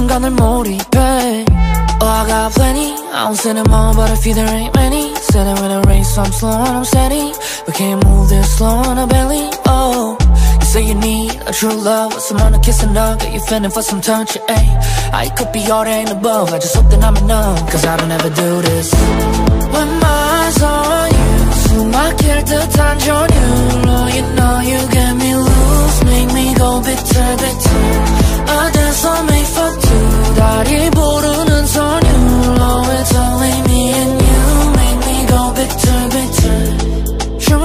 순간을 몰입해 Oh, I got plenty I don't say them all, but I feel there ain't many Said it when I race, so I'm slow and I'm steady We can't move this slow on a belly Oh, you say you need a true love With someone to kiss and hug Get you feeling for some touch, yeah I could be all there and above I just hope that I'm enough Cause I don't ever do this When my eyes on you 숨막힐 듯한 전율로 You know you get me loose Make me go bitter, bitter A dance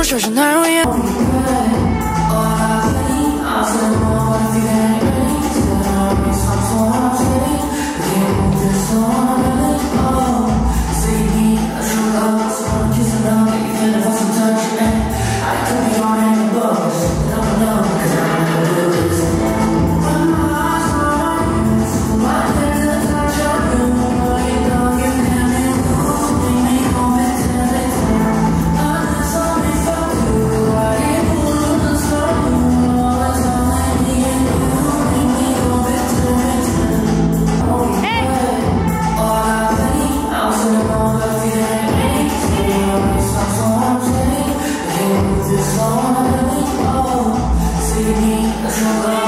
就是男人也。me from